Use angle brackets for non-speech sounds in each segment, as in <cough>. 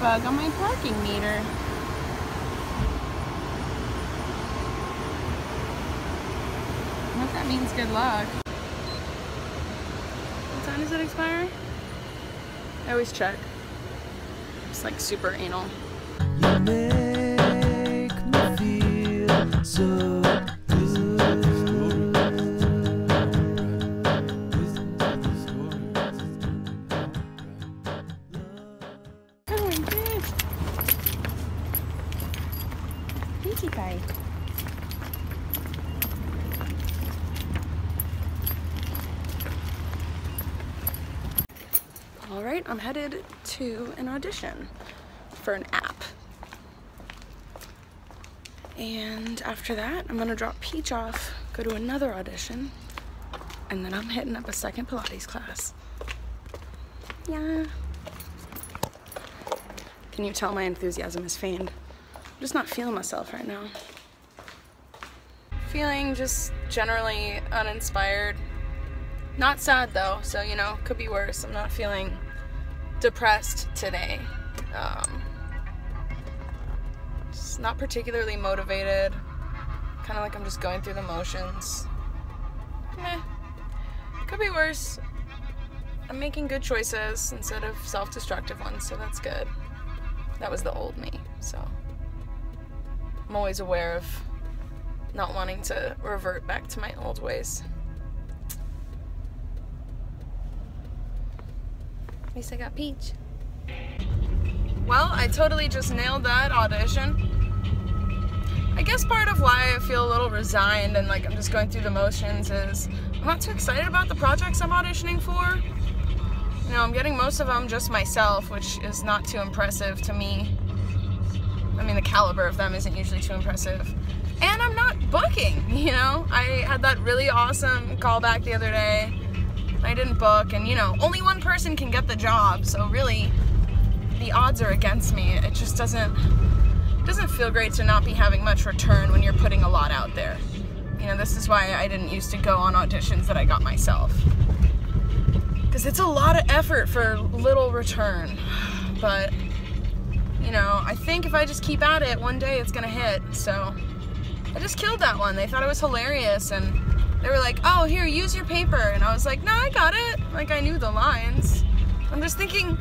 bug on my parking meter. I hope that means good luck. What time does it expire? I always check. It's like super anal. Pie. All right, I'm headed to an audition for an app. And after that, I'm gonna drop Peach off, go to another audition, and then I'm hitting up a second Pilates class. Yeah. Can you tell my enthusiasm is feigned? I'm just not feeling myself right now. Feeling just generally uninspired. Not sad though, so you know, could be worse. I'm not feeling depressed today. Um, just not particularly motivated. Kind of like I'm just going through the motions. Meh. Could be worse. I'm making good choices instead of self destructive ones, so that's good. That was the old me, so I'm always aware of not wanting to revert back to my old ways. At least I got Peach. Well, I totally just nailed that audition. I guess part of why I feel a little resigned and like I'm just going through the motions is I'm not too excited about the projects I'm auditioning for. You know, I'm getting most of them just myself, which is not too impressive to me. I mean, the caliber of them isn't usually too impressive. And I'm not booking, <laughs> you know? I had that really awesome callback the other day. I didn't book, and you know, only one person can get the job, so really, the odds are against me. It just doesn't doesn't feel great to not be having much return when you're putting a lot out there. You know, this is why I didn't used to go on auditions that I got myself. Because it's a lot of effort for little return. <sighs> But, you know, I think if I just keep at it, one day it's gonna hit. So, I just killed that one. They thought it was hilarious, and they were like, oh, here, use your paper. And I was like, no, I got it. Like, I knew the lines. I'm just thinking,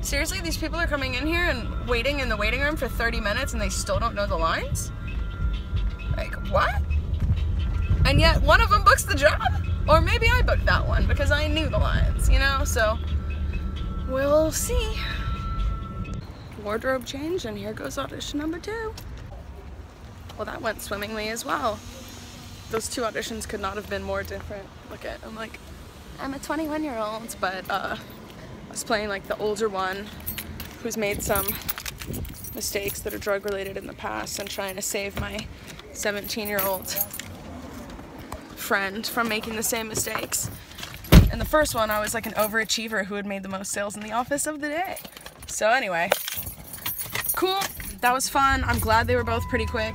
seriously, these people are coming in here and waiting in the waiting room for 30 minutes and they still don't know the lines? Like, what? And yet one of them books the job? Or maybe I booked that one because I knew the lines, you know? So, we'll see. Wardrobe change, and here goes audition number two. Well, that went swimmingly as well. Those two auditions could not have been more different. Look at, I'm like, I'm a 21 year old, but uh, I was playing like the older one who's made some mistakes that are drug related in the past and trying to save my 17 year old friend from making the same mistakes. And the first one, I was like an overachiever who had made the most sales in the office of the day. So, anyway, cool. That was fun. I'm glad they were both pretty quick.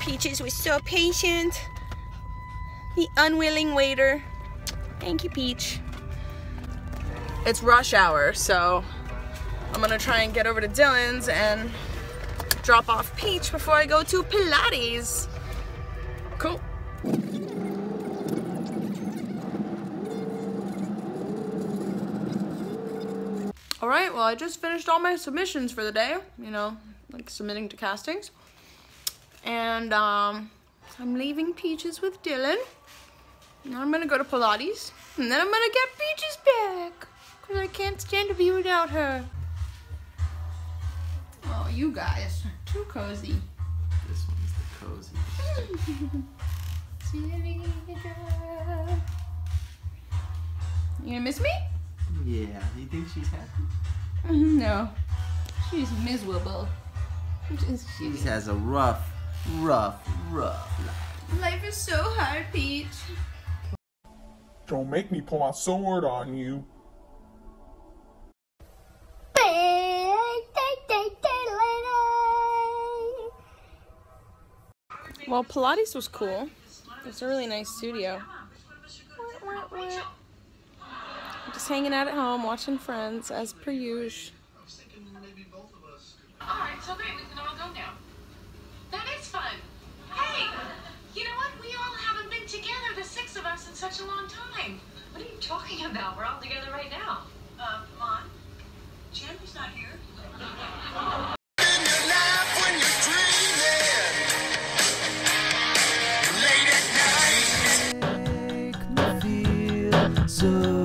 Peaches was so patient. The unwilling waiter. Thank you, Peach. It's rush hour, so I'm gonna try and get over to Dylan's and drop off Peach before I go to Pilates. Cool. All right, well, I just finished all my submissions for the day, you know, like submitting to castings. And um, I'm leaving Peaches with Dylan. Now I'm gonna go to Pilates. And then I'm gonna get Peaches back. Because I can't stand to be without her. Oh, you guys are too cozy. This one's the cozy. <laughs> You gonna miss me? Yeah, you think she's happy? Mm-hmm, no. She's miserable. Just She has a rough, rough, rough life. Life is so hard, Peach. Don't make me pull my sword on you. Well, Pilates was cool. It's a really nice studio. Just hanging out at home, watching Friends, as per usual. All right, so great. We can all go now. That is fun. Hey, you know what? We all haven't been together, the six of us, in such a long time. What are you talking about? We're all together right now. Uh, Mon, Jeremy's not here. Make me feel so